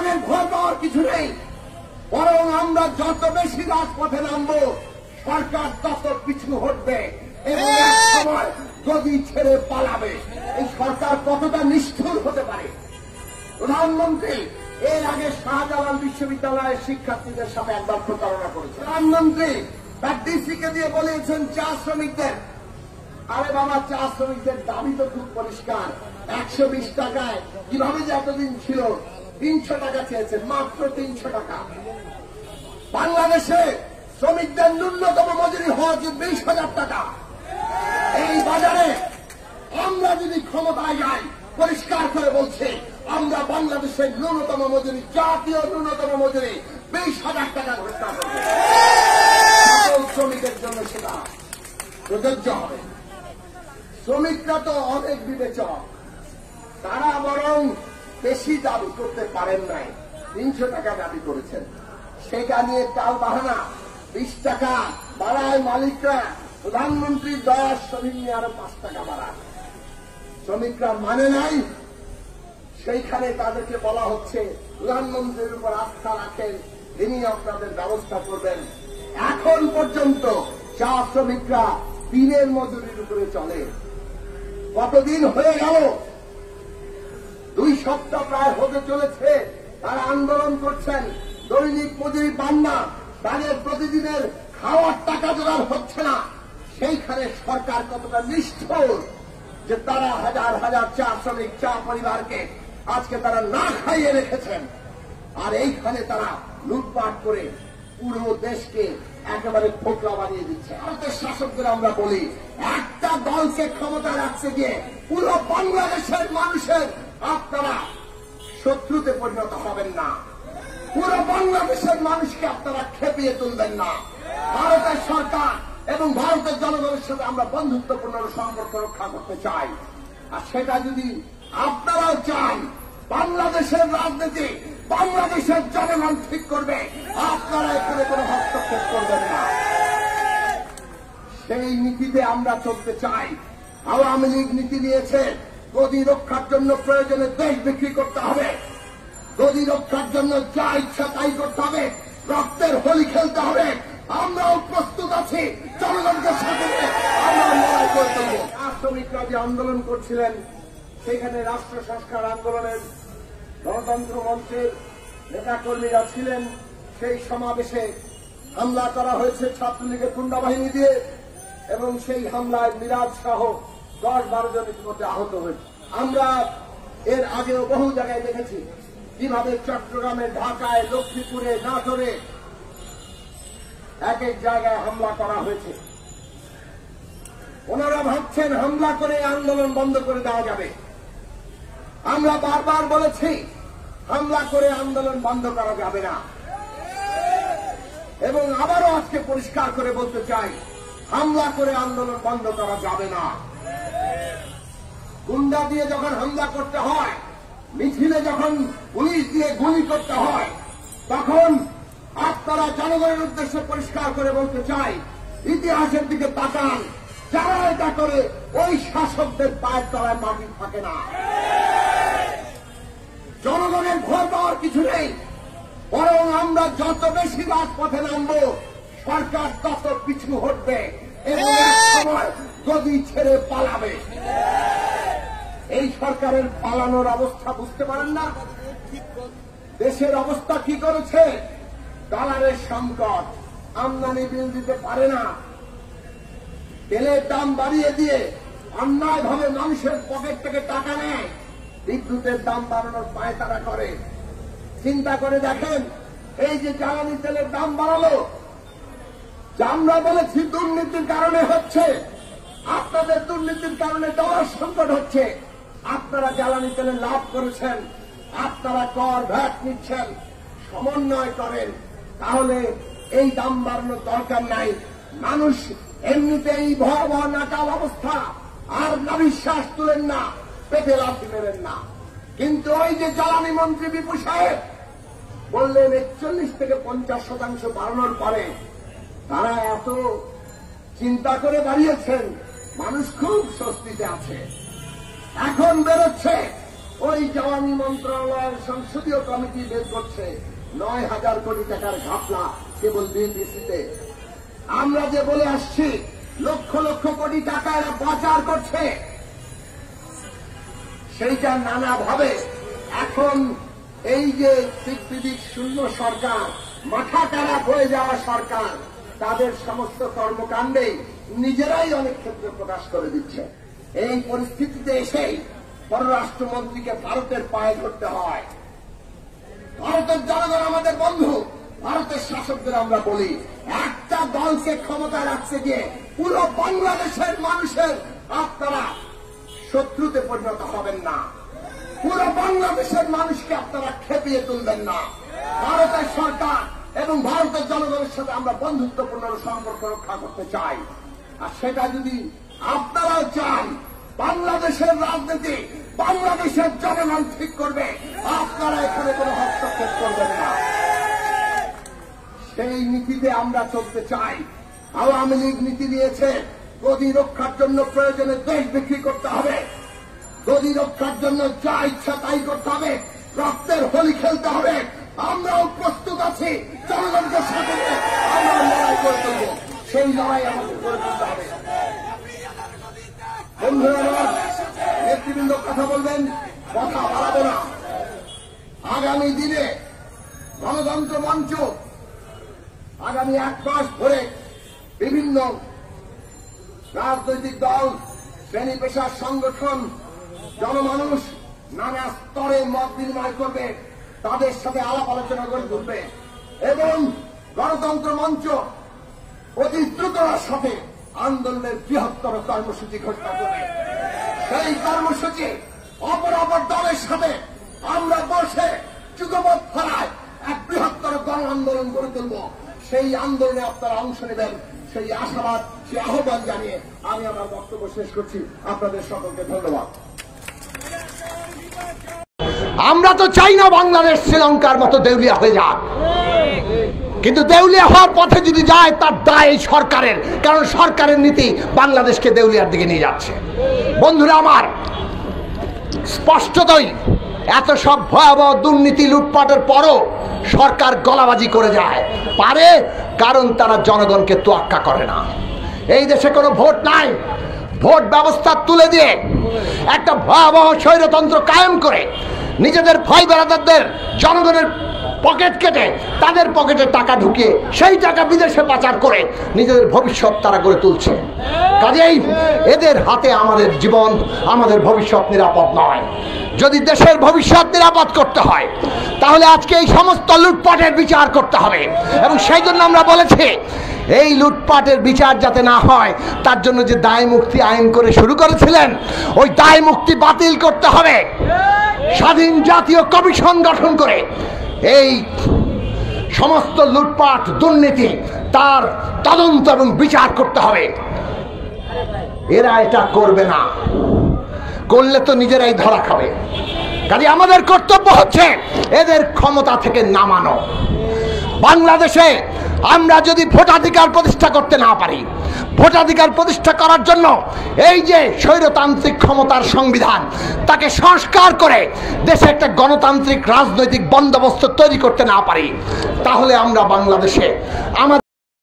জনগণের ভয় পাওয়ার কিছু নেই। বরং আমরা যত বেশি রাজপথে নামবো সরকার তত পিছু হটবে এবং এক সময় গদি ছেড়ে পালাবে। এই সরকার কতটা নিষ্ঠুর হতে পারে? প্রধানমন্ত্রী এর আগে শাহজালাল বিশ্ববিদ্যালয়ের শিক্ষার্থীদের সাথে একবার প্রতারণা করেছে প্রধানমন্ত্রী তার ডিসিকে দিয়ে বলেছেন চা শ্রমিকদের আরে বাবা চা শ্রমিকদের দাবি তো খুব পরিষ্কার। একশো বিশ টাকায় কীভাবে যে এতদিন ছিল তিনশো টাকা চেয়েছেন মাত্র তিনশো টাকা। বাংলাদেশে শ্রমিকদের ন্যূনতম মজুরি হওয়া উচিত বিশ হাজার টাকা। এই বাজারে আমরা যদি ক্ষমতায় যাই, পরিষ্কার করে বলছি, আমরা বাংলাদেশের ন্যূনতম মজুরি, জাতীয় ন্যূনতম মজুরি বিশ হাজার টাকা ঘোষণা করব শ্রমিকের জন্য সেটা প্রযোজ্য হবে। শ্রমিকরা তো অনেক বিবেচক। তারা বরং বেশি দাবি করতে পারেন নাই। তিনশো টাকা দাবি করেছেন। সেটা নিয়ে কাল বাহানা বিশ টাকা বাড়ায় মালিকরা। প্রধানমন্ত্রী দশ শ্রমিক নিয়ে আরও পাঁচ টাকা বাড়ায়। শ্রমিকরা মানে নাই। সেইখানে তাদেরকে বলা হচ্ছে, প্রধানমন্ত্রীর উপর আস্থা রাখেন, তিনি আপনাদের ব্যবস্থা করবেন। এখন পর্যন্ত চা শ্রমিকরা দিনের মজুরির উপরে চলে। কতদিন হয়ে গেল? দুই সপ্তাহ প্রায় হতে চলেছে। তারা আন্দোলন করছেন। দৈনিক মজুরি পান না তাদের প্রতিদিনের খাওয়ার টাকা জোগাড় হচ্ছে না। সেইখানে সরকার কতটা নিষ্ঠুর যে তারা হাজার হাজার চা শ্রমিক, চা পরিবারকে আজকে তারা না খাইয়ে রেখেছেন। আর এইখানে তারা লুটপাট করে পুরো দেশকে একেবারে ফোকলা বানিয়ে দিচ্ছে। ভারতের শাসকদের আমরা বলি, একটা দলকে ক্ষমতা রাখছে গিয়ে পুরো বাংলাদেশের মানুষের আপনারা শত্রুতে পরিণত হবেন না। পুরো বাংলাদেশের মানুষকে আপনারা খেপিয়ে তুলবেন না। ভারতের সরকার এবং ভারতের জনগণের সাথে আমরা বন্ধুত্বপূর্ণ সম্পর্ক রক্ষা করতে চাই। আর সেটা যদি আপনারাও চান, বাংলাদেশের রাজনীতি বাংলাদেশের জনগণ ঠিক করবে, আপনারা এখানে কোনো হস্তক্ষেপ করবেন না। সেই নীতিতে আমরা চলতে চাই। আওয়ামী লীগ নীতি নিয়েছে গদি রক্ষার জন্য প্রয়োজনে দেশ বিক্রি করতে হবে। গদি রক্ষার জন্য যা ইচ্ছা তাই করতে হবে। রক্তের হোলি খেলতে হবে। আমরাও প্রস্তুত আছি। জনগণকে সাথে। শ্রমিকরা যে আন্দোলন করছিলেন, সেখানে রাষ্ট্র সংস্কার আন্দোলনের গণতন্ত্র মঞ্চের নেতাকর্মীরা ছিলেন। সেই সমাবেশে হামলা করা হয়েছে ছাত্রলীগের গুন্ডা বাহিনী দিয়ে এবং সেই হামলায় মিরাজ সহ দশ বারো জন ইতিমধ্যে আহত হয়েছে। আমরা এর আগেও বহু জায়গায় দেখেছি, কীভাবে চট্টগ্রামে ঢাকায়, লক্ষ্মীপুরে, নাটোরে এক এক জায়গায় হামলা করা হয়েছে। ওনারা ভাবছেন হামলা করে আন্দোলন বন্ধ করে দেওয়া যাবে। আমরা বারবার বলেছি, হামলা করে আন্দোলন বন্ধ করা যাবে না। এবং আবারও আজকে পরিষ্কার করে বলতে চাই, হামলা করে আন্দোলন বন্ধ করা যাবে না। গুন্ডা দিয়ে যখন হামলা করতে হয়, মিছিলে যখন পুলিশ দিয়ে গুলি করতে হয়, তখন আপনারা জনগণের উদ্দেশ্যে পরিষ্কার করে বলতে চাই ইতিহাসের দিকে তাকান। যারা এটা করে, ওই শাসকদের পায়ের তলায় মাটি থাকে না। জনগণের ভয় পাওয়ার কিছু নেই। বরং আমরা যত বেশি রাজপথে নামবো, সরকার তত পিছু হটবে এবং সময় গদি ছেড়ে পালাবে। এই সরকারের পালানোর অবস্থা বুঝতে পারেন না? দেশের অবস্থা কি করেছে? ডলারের সংকট। আমদানি বিল দিতে পারে না। তেলের দাম বাড়িয়ে দিয়ে অন্যায়ভাবে মানুষের পকেট থেকে টাকা নেয়। বিদ্যুতের দাম বাড়ানোর পায়তারা করে। চিন্তা করে দেখেন, এই যে জ্বালানি তেলের দাম বাড়ালো আমরা বলেছি দুর্নীতির কারণে হচ্ছে, আপনাদের দুর্নীতির কারণে ডলার সংকট হচ্ছে। আপনারা জ্বালানি তেলে লাভ করেছেন, আপনারা কর ভ্যাট নিচ্ছেন, সমন্বয় করেন, তাহলে এই দাম বাড়ানোর দরকার নাই। মানুষ এমনিতেই ভয়াবহ নাকাল অবস্থা, আর না বিশ্বাস তুলেন না, পেটে লাথি মেরেন না। কিন্তু ওই যে জ্বালানি মন্ত্রী বিপু সাহেব বললেন, একচল্লিশ থেকে পঞ্চাশ শতাংশ বাড়ানোর পরে তারা এত চিন্তা করে দাঁড়িয়েছেন, মানুষ খুব স্বস্তিতে আছে। এখন বেরোচ্ছে। ওই জ্বালানি মন্ত্রণালয়ের সংসদীয় কমিটি বের করছে। নয় হাজার কোটি টাকার ঘাপলা কেবল বিপিসিতে আমরা যে বলে আসছি, লক্ষ লক্ষ কোটি টাকা এরা পাচার করছে। সেইটা নানাভাবে এখন এই যে দিক শূন্য সরকার, মাথা খারাপ হয়ে যাওয়া সরকার, তাদের সমস্ত কর্মকাণ্ডে নিজেরাই অনেক ক্ষেত্রে প্রকাশ করে দিচ্ছে। এই পরিস্থিতিতে এসেই পররাষ্ট্রমন্ত্রীকে ভারতের পায়ে ধরতে হয়। ভারতের জনগণ আমাদের বন্ধু, ভারতের শাসকদের আমরা বলি। একটা দলকে ক্ষমতায় রাখতে গিয়ে পুরো বাংলাদেশের মানুষের আপনারা শত্রুতে পরিণত হবেন না। পুরো বাংলাদেশের মানুষকে আপনারা খেপিয়ে তুলবেন না। ভারতের সরকার এবং ভারতের জনগণের সাথে আমরা বন্ধুত্বপূর্ণ সম্পর্ক রক্ষা করতে চাই। আর সেটা যদি আপনারাও চান বাংলাদেশের রাজনীতি বাংলাদেশের জনগণ ঠিক করবে। আপনারা এখানে কোনো হস্তক্ষেপ করবেন না। সেই নীতিতে আমরা চলতে চাই। আওয়ামী লীগ নীতি নিয়েছে, গদি রক্ষার জন্য প্রয়োজনে দেশ বিক্রি করতে হবে। গদি রক্ষার জন্য যা ইচ্ছা তাই করতে হবে। রক্তের হোলি খেলতে হবে। আমরাও প্রস্তুত আছি, জনগণকে সাথে আমরা লড়াই করে তুলব সেই লড়াই আমাদের করে তুলতে হবে। বন্ধুরা, নেতৃবৃন্দ কথা বলবেন, কথা বাড়াবো না। আগামী দিনে গণতন্ত্র মঞ্চ আগামী এক মাস ধরে বিভিন্ন রাজনৈতিক দল, শ্রেণি পেশার সংগঠন, জনমানুষ নানা স্তরে মত বিনিময় করবে, তাদের সাথে আলাপ আলোচনা করে তুলবে। এবং গণতন্ত্র মঞ্চ অতি দ্রুততার সাথে আন্দোলনের বৃহত্তর কর্মসূচি ঘোষণা করবে সেই কর্মসূচি অপর অপর দলের সাথে আমরা বসে যুগপথ ফেরায় এক বৃহত্তর গণ আন্দোলন গড়ে তুলব। সেই আন্দোলনে আপনারা অংশ নেবেন। সেই আশাবাদ, সেই আহ্বান জানিয়ে আমি আমার বক্তব্য শেষ করছি। আপনাদের সকলকে ধন্যবাদ। আমরা তো চাই না বাংলাদেশ শ্রীলঙ্কার মতো দেউলিয়া হয়ে যাক। কিন্তু দেউলিয়া হওয়ার পথে যদি যায়, তার দায় সরকারের। কারণ সরকারের নীতি বাংলাদেশকে দেউলিয়ার দিকে নিয়ে যাচ্ছে। বন্ধুরা আমার, স্পষ্টতই এত সব ভয়াবহ দুর্নীতি লুটপাটের পরও সরকার গলাবাজি করে যায়। পারে, কারণ তারা জনগণকে তোয়াক্কা করে না। এই দেশে কোনো ভোট নাই। ভোট ব্যবস্থা তুলে দিয়ে একটা ভয়াবহ স্বৈরতন্ত্র কায়েম করে নিজেদের ভাই বেড়াদারদের জনগণের পকেট কেটে তাদের পকেটে টাকা ঢুকিয়ে সেই টাকা বিদেশে পাচার করে নিজেদের ভবিষ্যৎ তারা গড়ে তুলছে। কাজেই এদের হাতে আমাদের জীবন, আমাদের ভবিষ্যৎ নিরাপদ নয়। যদি দেশের ভবিষ্যৎ নিরাপদ করতে হয়, তাহলে আজকে এই সমস্ত লুটপাটের বিচার করতে হবে। এবং সেই জন্য আমরা বলেছি, এই লুটপাটের বিচার যাতে না হয়, তার জন্য যে দায় মুক্তি আইন করে শুরু করেছিলেন, ওই দায় মুক্তি বাতিল করতে হবে। স্বাধীন জাতীয় কমিশন গঠন করে এই সমস্ত লুটপাট, দুর্নীতি তার তদন্ত এবং বিচার করতে হবে। এরা এটা করবে না। করলে তো নিজেরাই ধরা খাবে। কাজে আমাদের কর্তব্য হচ্ছে এদের ক্ষমতা থেকে নামানো। বাংলাদেশে আমরা যদি ভোটাধিকার প্রতিষ্ঠা করতে না পারি ভোটাধিকার প্রতিষ্ঠা করার জন্য এই যে স্বৈরতান্ত্রিক ক্ষমতার সংবিধান, তাকে সংস্কার করে দেশে একটা গণতান্ত্রিক রাজনৈতিক বন্দোবস্ত তৈরি করতে না পারি, তাহলে আমরা বাংলাদেশে আমাদের